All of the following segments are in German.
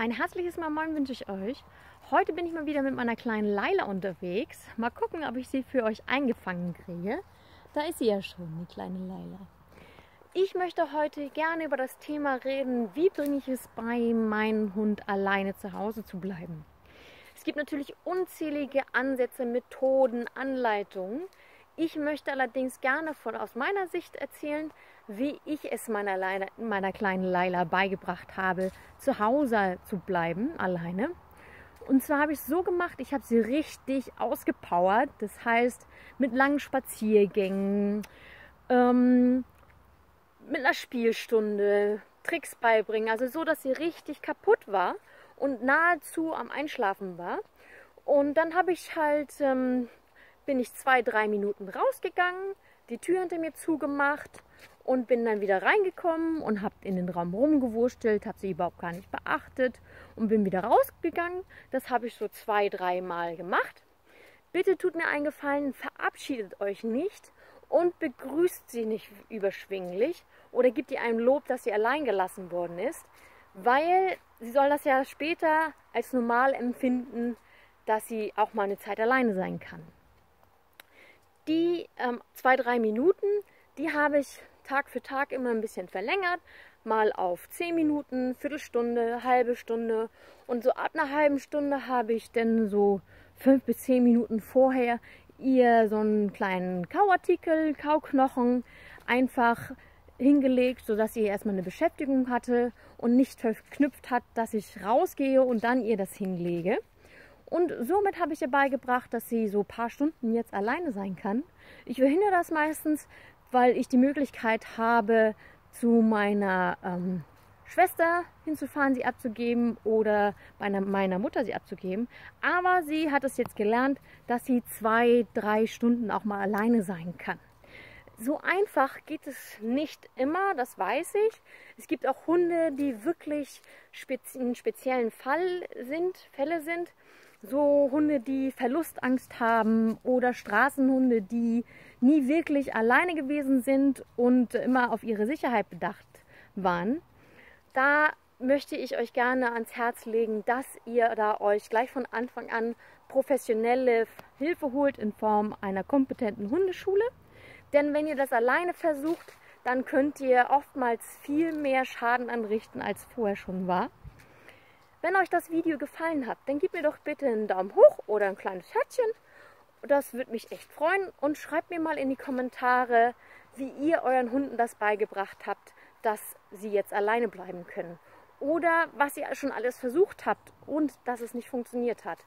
Ein herzliches Mal Moin wünsche ich euch. Heute bin ich mal wieder mit meiner kleinen Laila unterwegs. Mal gucken, ob ich sie für euch eingefangen kriege. Da ist sie ja schon, die kleine Laila. Ich möchte heute gerne über das Thema reden, wie bringe ich es bei, meinem Hund alleine zu Hause zu bleiben. Es gibt natürlich unzählige Ansätze, Methoden, Anleitungen. Ich möchte allerdings gerne von aus meiner Sicht erzählen, wie ich es meiner, Leila, meiner kleinen Laila beigebracht habe, zu Hause zu bleiben, alleine. Und zwar habe ich es so gemacht, ich habe sie richtig ausgepowert. Das heißt, mit langen Spaziergängen, ähm, mit einer Spielstunde, Tricks beibringen. Also so, dass sie richtig kaputt war und nahezu am Einschlafen war. Und dann habe ich halt, ähm, bin ich zwei, drei Minuten rausgegangen, die Tür hinter mir zugemacht und bin dann wieder reingekommen und habe in den Raum rumgewurstelt, habe sie überhaupt gar nicht beachtet und bin wieder rausgegangen. Das habe ich so zwei, dreimal gemacht. Bitte tut mir einen Gefallen, verabschiedet euch nicht und begrüßt sie nicht überschwinglich oder gibt ihr einem Lob, dass sie allein gelassen worden ist, weil sie soll das ja später als normal empfinden, dass sie auch mal eine Zeit alleine sein kann. Die ähm, zwei, drei Minuten, die habe ich Tag für Tag immer ein bisschen verlängert, mal auf 10 Minuten, Viertelstunde, halbe Stunde und so ab einer halben Stunde habe ich dann so fünf bis zehn Minuten vorher ihr so einen kleinen Kauartikel, Kauknochen einfach hingelegt, sodass sie erstmal eine Beschäftigung hatte und nicht verknüpft hat, dass ich rausgehe und dann ihr das hinlege. Und somit habe ich ihr beigebracht, dass sie so ein paar Stunden jetzt alleine sein kann. Ich verhindere das meistens, weil ich die Möglichkeit habe, zu meiner ähm, Schwester hinzufahren, sie abzugeben oder bei meiner Mutter sie abzugeben. Aber sie hat es jetzt gelernt, dass sie zwei, drei Stunden auch mal alleine sein kann. So einfach geht es nicht immer, das weiß ich. Es gibt auch Hunde, die wirklich spezi einen speziellen Fall sind, Fälle sind. So Hunde, die Verlustangst haben oder Straßenhunde, die nie wirklich alleine gewesen sind und immer auf ihre Sicherheit bedacht waren. Da möchte ich euch gerne ans Herz legen, dass ihr da euch gleich von Anfang an professionelle Hilfe holt in Form einer kompetenten Hundeschule. Denn wenn ihr das alleine versucht, dann könnt ihr oftmals viel mehr Schaden anrichten, als vorher schon war. Wenn euch das Video gefallen hat, dann gebt mir doch bitte einen Daumen hoch oder ein kleines Herzchen. Das würde mich echt freuen. Und schreibt mir mal in die Kommentare, wie ihr euren Hunden das beigebracht habt, dass sie jetzt alleine bleiben können. Oder was ihr schon alles versucht habt und dass es nicht funktioniert hat.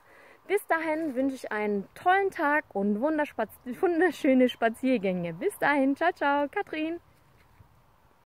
Bis dahin wünsche ich einen tollen Tag und wunderschöne Spaziergänge. Bis dahin, ciao, ciao, Katrin.